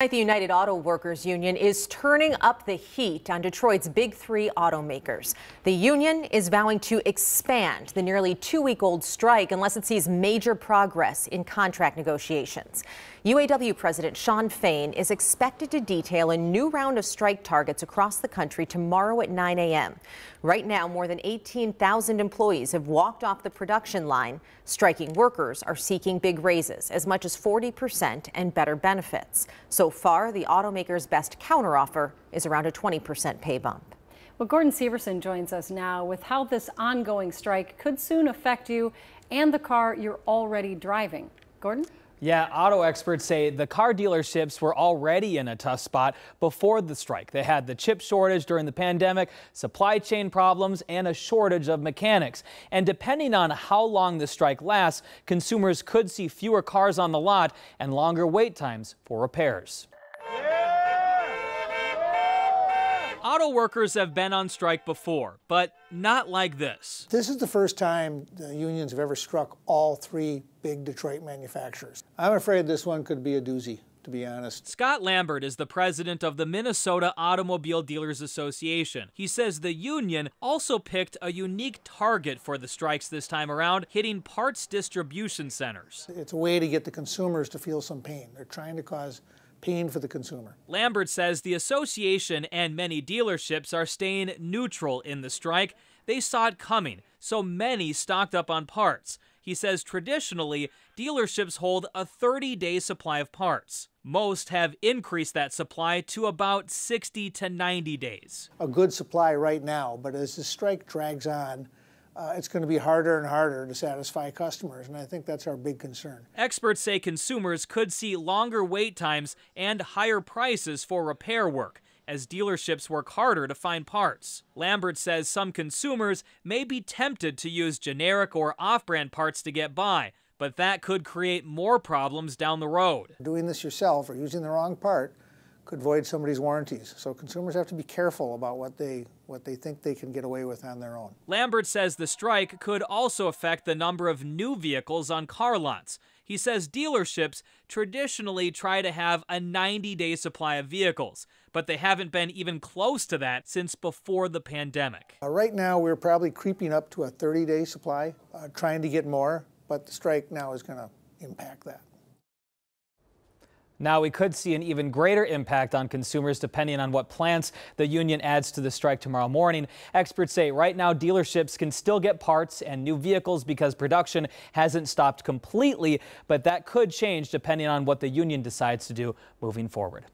The United Auto Workers Union is turning up the heat on Detroit's big three automakers. The union is vowing to expand the nearly two week old strike unless it sees major progress in contract negotiations. UAW President Shawn Fain is expected to detail a new round of strike targets across the country tomorrow at 9 a.m. Right now, more than 18,000 employees have walked off the production line. Striking workers are seeking big raises, as much as 40 percent, and better benefits. So far, the automaker's best counteroffer is around a 20 percent pay bump. Well, Gordon Severson joins us now with how this ongoing strike could soon affect you and the car you're already driving. Gordon? Yeah, auto experts say the car dealerships were already in a tough spot before the strike. They had the chip shortage during the pandemic, supply chain problems, and a shortage of mechanics. And depending on how long the strike lasts, consumers could see fewer cars on the lot and longer wait times for repairs. Auto workers have been on strike before, but not like this. This is the first time the unions have ever struck all three big Detroit manufacturers. I'm afraid this one could be a doozy to be honest. Scott Lambert is the president of the Minnesota Automobile Dealers Association. He says the union also picked a unique target for the strikes this time around, hitting parts distribution centers. It's a way to get the consumers to feel some pain. They're trying to cause pain for the consumer. Lambert says the association and many dealerships are staying neutral in the strike. They saw it coming, so many stocked up on parts. He says traditionally, dealerships hold a 30 day supply of parts. Most have increased that supply to about 60 to 90 days. A good supply right now, but as the strike drags on, uh, it's going to be harder and harder to satisfy customers, and I think that's our big concern. Experts say consumers could see longer wait times and higher prices for repair work as dealerships work harder to find parts. Lambert says some consumers may be tempted to use generic or off brand parts to get by, but that could create more problems down the road. Doing this yourself or using the wrong part could void somebody's warranties. So consumers have to be careful about what they what they think they can get away with on their own. Lambert says the strike could also affect the number of new vehicles on car lots. He says dealerships traditionally try to have a 90-day supply of vehicles, but they haven't been even close to that since before the pandemic. Uh, right now we're probably creeping up to a 30-day supply, uh, trying to get more, but the strike now is going to impact that. Now, we could see an even greater impact on consumers depending on what plants the union adds to the strike tomorrow morning. Experts say right now dealerships can still get parts and new vehicles because production hasn't stopped completely, but that could change depending on what the union decides to do moving forward.